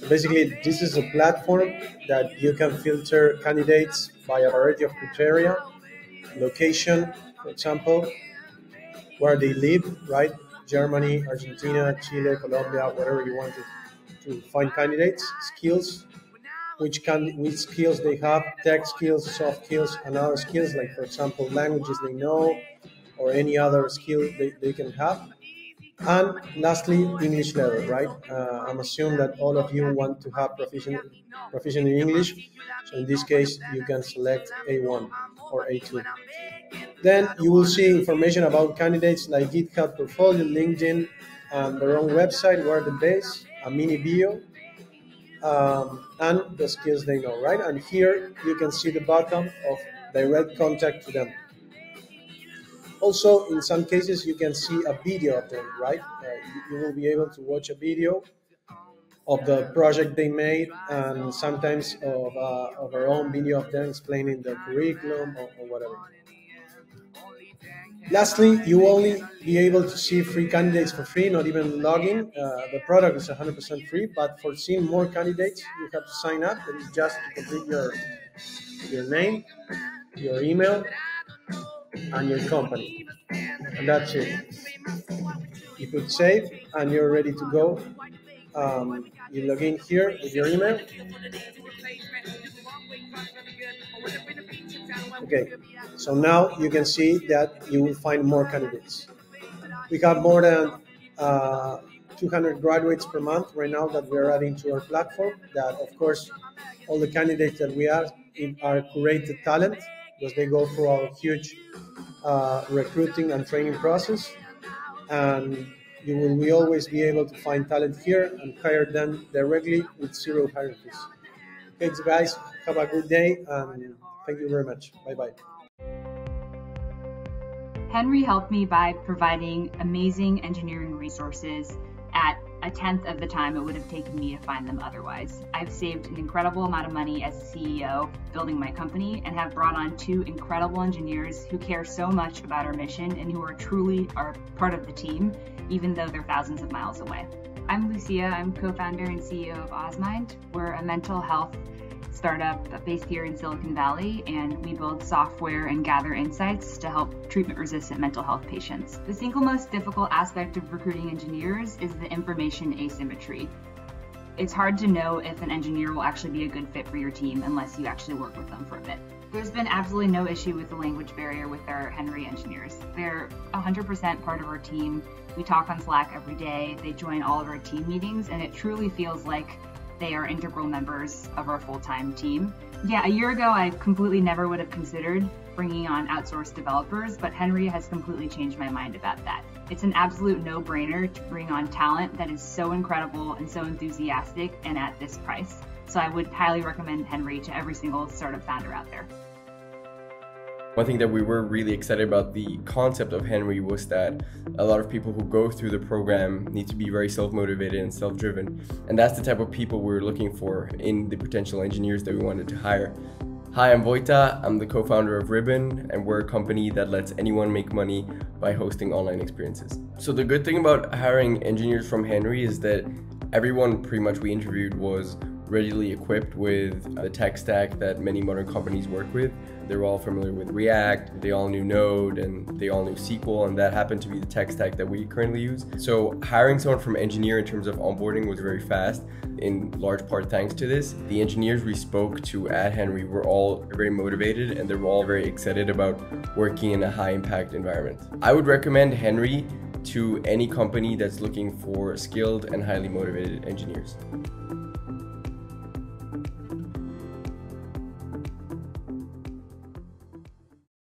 So basically, this is a platform that you can filter candidates by a variety of criteria, location, for example, where they live, right? Germany, Argentina, Chile, Colombia, whatever you want to, to find candidates, skills, which can which skills they have, tech skills, soft skills, and other skills like for example languages they know or any other skill they, they can have. And lastly, English level, right? Uh, I'm assuming that all of you want to have proficient, proficient in English. So in this case, you can select A1 or A2. Then you will see information about candidates like GitHub portfolio, LinkedIn, and their own website, where the base, a mini bio, um, and the skills they know, right? And here you can see the button of direct contact to them. Also, in some cases, you can see a video of them, right? Uh, you, you will be able to watch a video of the project they made and sometimes of, uh, of our own video of them explaining the curriculum or, or whatever. Lastly, you only be able to see free candidates for free, not even login. Uh, the product is 100% free, but for seeing more candidates, you have to sign up. That is just to complete your your name, your email, and your company, and that's it. You put save, and you're ready to go. Um, you log in here with your email. Okay, so now you can see that you will find more candidates. We have more than uh, 200 graduates per month right now that we are adding to our platform. That, of course, all the candidates that we are in are curated talent because they go through a huge uh, recruiting and training process. And you will we always be able to find talent here and hire them directly with zero hiring fees. Thanks, guys. Have a good day and thank you very much. Bye bye. Henry helped me by providing amazing engineering resources at a tenth of the time it would have taken me to find them otherwise. I've saved an incredible amount of money as CEO building my company and have brought on two incredible engineers who care so much about our mission and who are truly are part of the team, even though they're thousands of miles away. I'm Lucia. I'm co-founder and CEO of Osmind. We're a mental health startup based here in Silicon Valley, and we build software and gather insights to help treatment resistant mental health patients. The single most difficult aspect of recruiting engineers is the information asymmetry. It's hard to know if an engineer will actually be a good fit for your team unless you actually work with them for a bit. There's been absolutely no issue with the language barrier with our Henry engineers. They're 100% part of our team. We talk on Slack every day. They join all of our team meetings, and it truly feels like they are integral members of our full-time team. Yeah, a year ago, I completely never would have considered bringing on outsourced developers, but Henry has completely changed my mind about that. It's an absolute no-brainer to bring on talent that is so incredible and so enthusiastic and at this price. So I would highly recommend Henry to every single startup founder out there. One thing that we were really excited about the concept of Henry was that a lot of people who go through the program need to be very self-motivated and self-driven. And that's the type of people we are looking for in the potential engineers that we wanted to hire. Hi, I'm Vojta. I'm the co-founder of Ribbon, and we're a company that lets anyone make money by hosting online experiences. So the good thing about hiring engineers from Henry is that everyone pretty much we interviewed was readily equipped with the tech stack that many modern companies work with. They were all familiar with React, they all knew Node, and they all knew SQL, and that happened to be the tech stack that we currently use. So hiring someone from engineer in terms of onboarding was very fast, in large part thanks to this. The engineers we spoke to at Henry were all very motivated and they were all very excited about working in a high impact environment. I would recommend Henry to any company that's looking for skilled and highly motivated engineers.